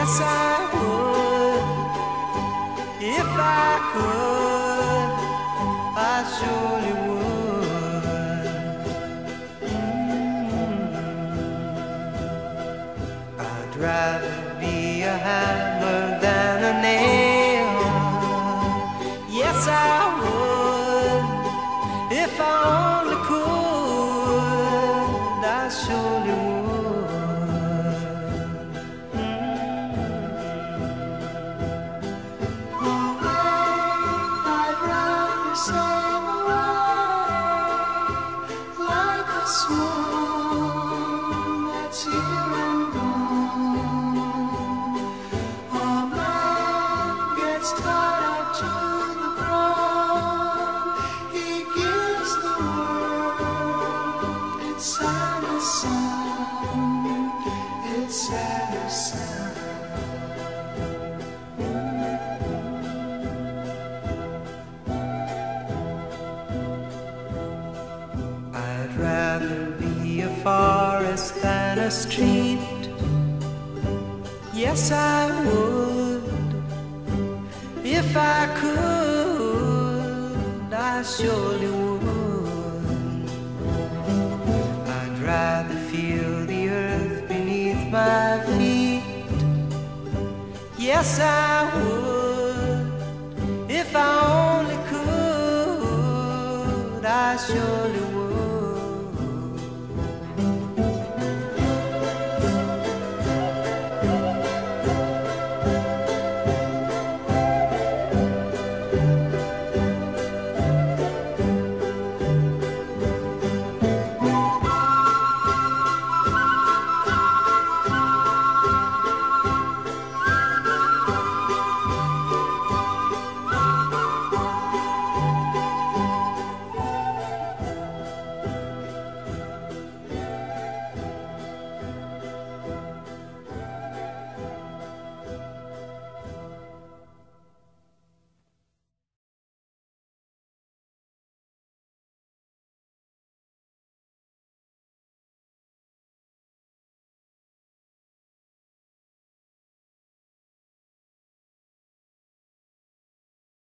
Yes, I would. If I could, I surely would. Mm. I'd rather be a hammer than a nail. Yes, I would. If I only could, I surely would. Its sound. Its saddest forest than a street. Yes, I would. If I could, I surely would. I'd rather feel the earth beneath my feet. Yes, I would. If I only could, I surely would.